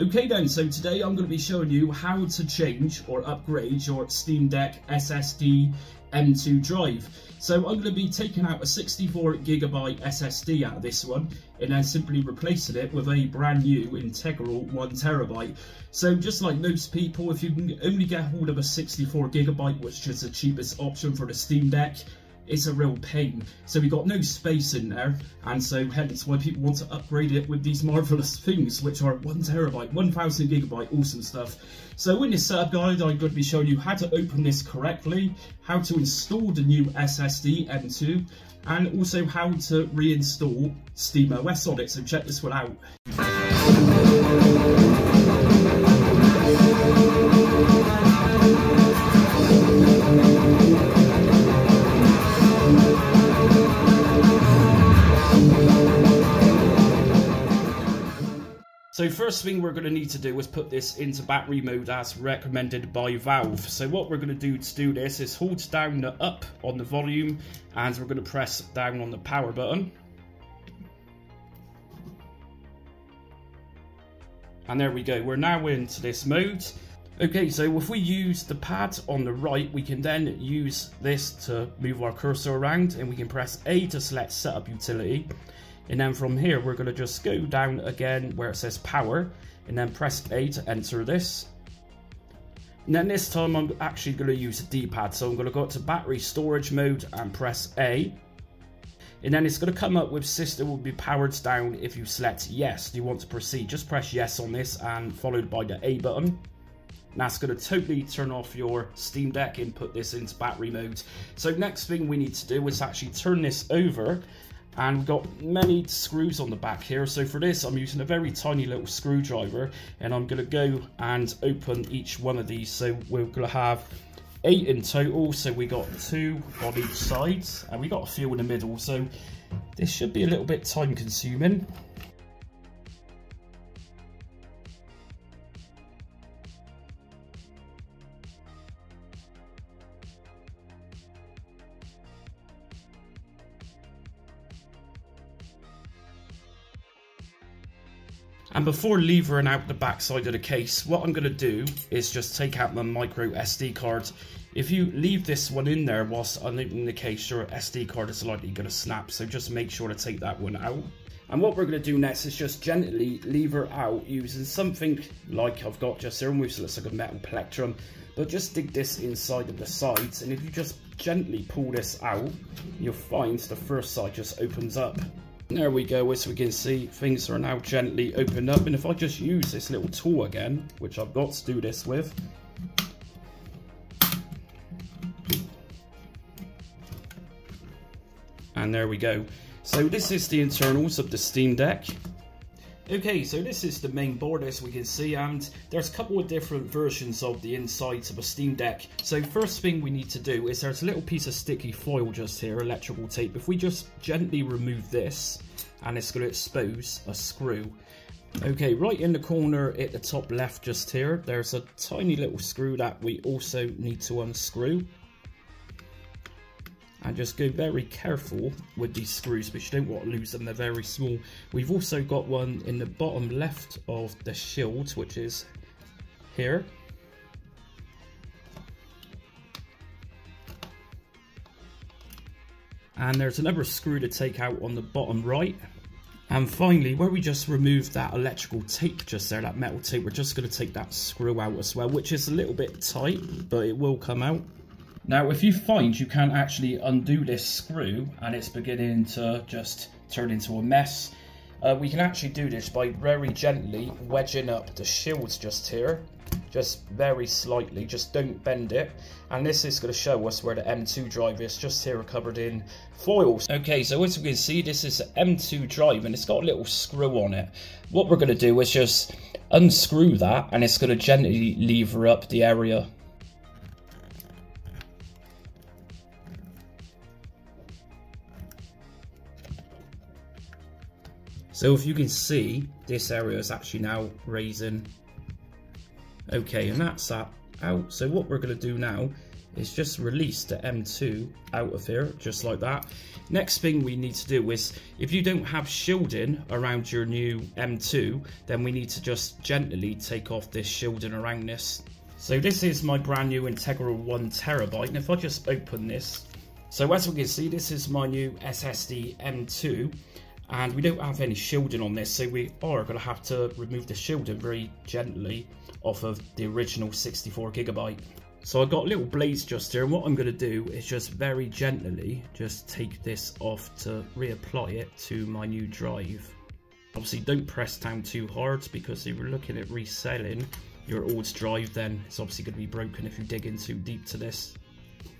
Okay then, so today I'm going to be showing you how to change or upgrade your Steam Deck SSD M2 drive. So I'm going to be taking out a 64GB SSD out of this one and then simply replacing it with a brand new integral 1TB. So just like most people, if you can only get hold of a 64GB, which is the cheapest option for the Steam Deck, it's a real pain. So we got no space in there, and so hence why people want to upgrade it with these marvellous things, which are one terabyte, 1000 gigabyte, awesome stuff. So in this setup guide, I'm going to be showing you how to open this correctly, how to install the new SSD M2, and also how to reinstall SteamOS on it, so check this one out. First thing we're going to need to do is put this into battery mode as recommended by Valve. So what we're going to do to do this is hold down the up on the volume and we're going to press down on the power button. And there we go, we're now into this mode. Okay, so if we use the pad on the right, we can then use this to move our cursor around and we can press A to select setup utility. And then from here, we're to just go down again where it says power and then press A to enter this. And then this time I'm actually to use a D-pad. So I'm to go to battery storage mode and press A. And then it's to come up with system will be powered down if you select yes. Do you want to proceed? Just press yes on this and followed by the A button. And that's going to totally turn off your Steam Deck and put this into battery mode. So next thing we need to do is actually turn this over and we've got many screws on the back here. So for this I'm using a very tiny little screwdriver and I'm going to go and open each one of these. So we're going to have eight in total. So we got two on each side and we got a few in the middle. So this should be a little bit time consuming And before levering out the back side of the case, what I'm going to do is just take out my micro SD card. If you leave this one in there whilst opening the case, your SD card is likely going to snap, so just make sure to take that one out. And what we're going to do next is just gently lever out using something like I've got just here, which looks like a metal plectrum, but just dig this inside of the sides, and if you just gently pull this out, you'll find the first side just opens up. There we go, as we can see, things are now gently opened up. And if I just use this little tool again, which I've got to do this with, and there we go. So this is the internals of the Steam Deck. Okay, so this is the main board as we can see and there's a couple of different versions of the insides of a Steam Deck. So first thing we need to do is there's a little piece of sticky foil just here, electrical tape. If we just gently remove this and it's going to expose a screw. Okay, right in the corner at the top left just here, there's a tiny little screw that we also need to unscrew and just go very careful with these screws but you don't want to lose them. They're very small. We've also got one in the bottom left of the shield which is here. And there's another screw to take out on the bottom right. And finally where we just removed that electrical tape just there that metal tape we're just going to take that screw out as well which is a little bit tight but it will come out now, if you find you can't actually undo this screw and it's beginning to just turn into a mess, uh, we can actually do this by very gently wedging up the shields just here, just very slightly, just don't bend it. And this is going to show us where the M2 drive is, just here covered in foils. Okay, so as we can see, this is an M2 drive and it's got a little screw on it. What we're going to do is just unscrew that and it's going to gently lever up the area So if you can see, this area is actually now raising. Okay, and that's that out. So what we're going to do now is just release the M2 out of here, just like that. Next thing we need to do is, if you don't have shielding around your new M2, then we need to just gently take off this shielding around this. So this is my brand new Integral 1 terabyte, and if I just open this, so as we can see, this is my new SSD M2, and we don't have any shielding on this, so we are going to have to remove the shielding very gently off of the original 64 gigabyte. So I've got a little blades just here and what I'm going to do is just very gently just take this off to reapply it to my new drive. Obviously don't press down too hard because if you're looking at reselling your old drive then it's obviously going to be broken if you dig in too deep to this.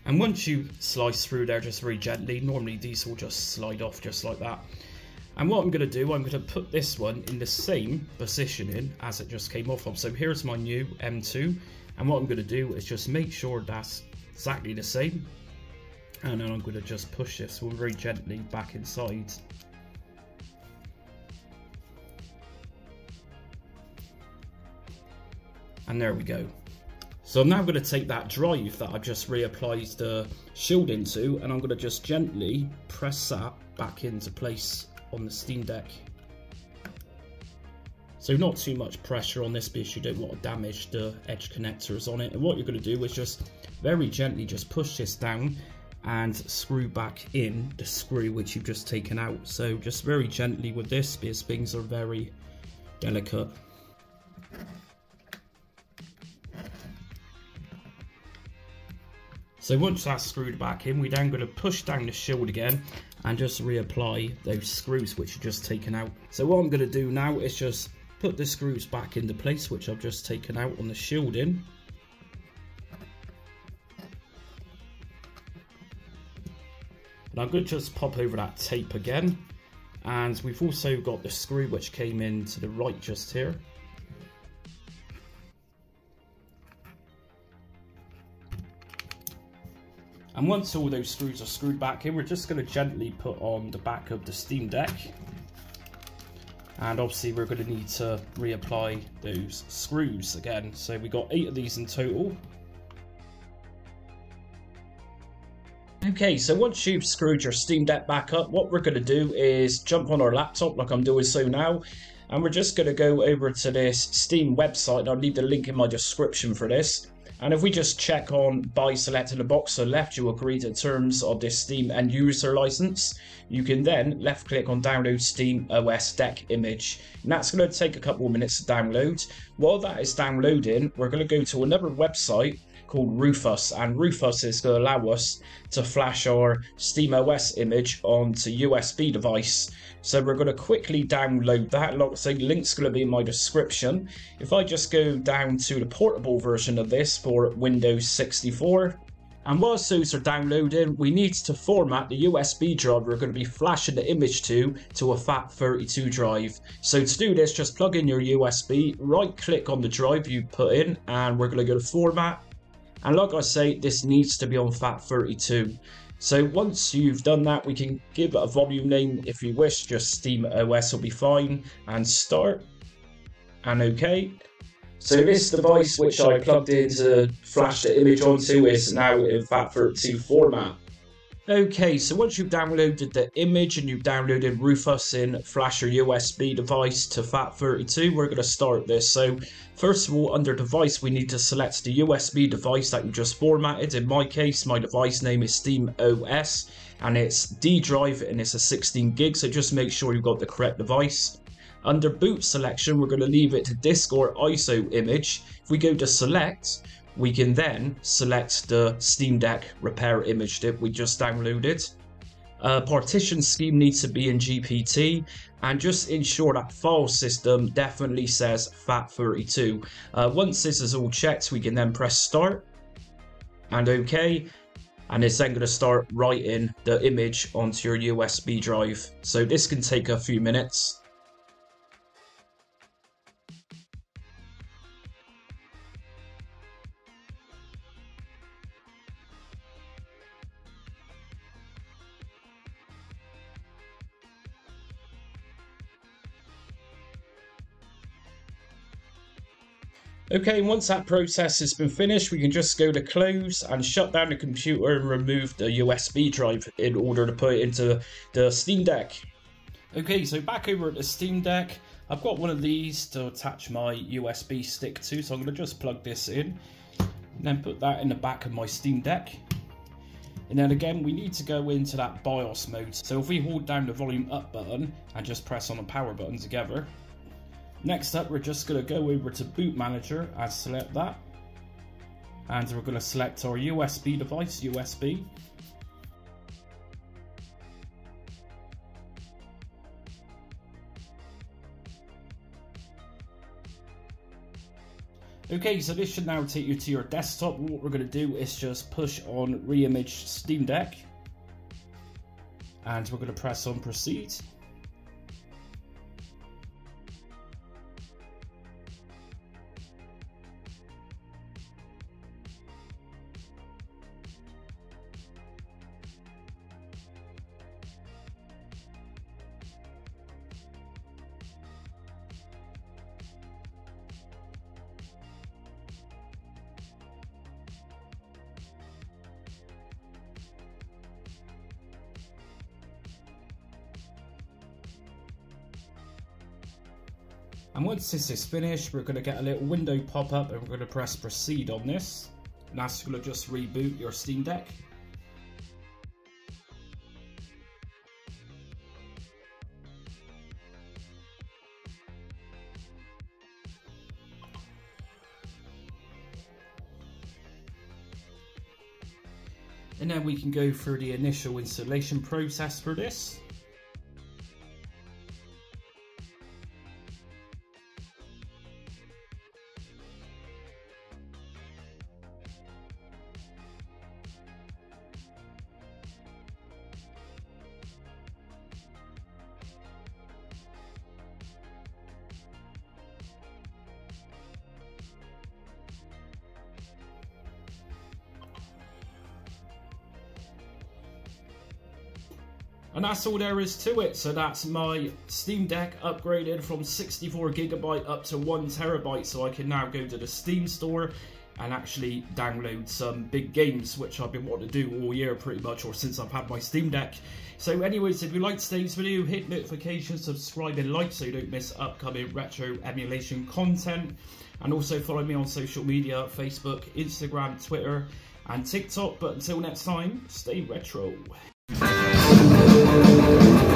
And once you slice through there just very gently, normally these will just slide off just like that. And what I'm going to do, I'm going to put this one in the same positioning as it just came off of. So here's my new M2. And what I'm going to do is just make sure that's exactly the same. And then I'm going to just push this one very gently back inside. And there we go. So I'm now going to take that drive that I've just reapplied the shield into and I'm going to just gently press that back into place on the Steam Deck. So not too much pressure on this because you don't want to damage the edge connectors on it. And what you're going to do is just very gently just push this down and screw back in the screw which you've just taken out. So just very gently with this because things are very delicate. So once that's screwed back in, we're then going to push down the shield again and just reapply those screws which are just taken out. So what I'm going to do now is just put the screws back into place which I've just taken out on the shielding. And I'm going to just pop over that tape again and we've also got the screw which came in to the right just here. And once all those screws are screwed back in, we're just going to gently put on the back of the Steam Deck. And obviously we're going to need to reapply those screws again. So we got eight of these in total. Okay, so once you've screwed your Steam Deck back up, what we're going to do is jump on our laptop like I'm doing so now. And we're just going to go over to this Steam website. I'll leave the link in my description for this. And if we just check on by selecting the box to left, you agree to terms of this Steam end user license. You can then left click on download Steam OS deck image. And that's going to take a couple of minutes to download. While that is downloading, we're going to go to another website called Rufus, and Rufus is going to allow us to flash our SteamOS image onto USB device. So we're going to quickly download that. Like I say, link's going to be in my description. If I just go down to the portable version of this for Windows 64, and whilst those are downloading, we need to format the USB drive we're going to be flashing the image to to a FAT32 drive. So to do this, just plug in your USB, right click on the drive you put in, and we're going to go to format, and like I say, this needs to be on FAT32. So once you've done that, we can give a volume name if you wish, just Steam OS will be fine, and start, and OK. So this device which I plugged in to flash the image onto is now in FAT32 format. Okay, so once you've downloaded the image and you've downloaded Rufus in Flash or USB device to FAT32, we're going to start this. So first of all, under device, we need to select the USB device that you just formatted. In my case, my device name is Steam OS and it's D drive and it's a 16 gig, so just make sure you've got the correct device. Under boot selection, we're going to leave it to disk or ISO image. If we go to select, we can then select the Steam Deck repair image that we just downloaded. Uh, partition scheme needs to be in GPT and just ensure that file system definitely says FAT32. Uh, once this is all checked, we can then press start and OK. And it's then going to start writing the image onto your USB drive. So this can take a few minutes. Okay, once that process has been finished, we can just go to close and shut down the computer and remove the USB drive in order to put it into the Steam Deck. Okay, so back over at the Steam Deck, I've got one of these to attach my USB stick to, so I'm going to just plug this in, and then put that in the back of my Steam Deck. And then again, we need to go into that BIOS mode. So if we hold down the volume up button and just press on the power button together, Next up, we're just going to go over to Boot Manager and select that. And we're going to select our USB device, USB. Okay, so this should now take you to your desktop. What we're going to do is just push on Reimage Steam Deck. And we're going to press on Proceed. And once this is finished, we're going to get a little window pop up and we're going to press proceed on this. And that's going to just reboot your Steam Deck. And then we can go through the initial installation process for this. And that's all there is to it. So that's my Steam Deck upgraded from 64 gigabyte up to one terabyte. So I can now go to the Steam store and actually download some big games, which I've been wanting to do all year pretty much, or since I've had my Steam Deck. So anyways, if you liked today's video, hit notifications, subscribe and like so you don't miss upcoming retro emulation content. And also follow me on social media, Facebook, Instagram, Twitter and TikTok. But until next time, stay retro. Música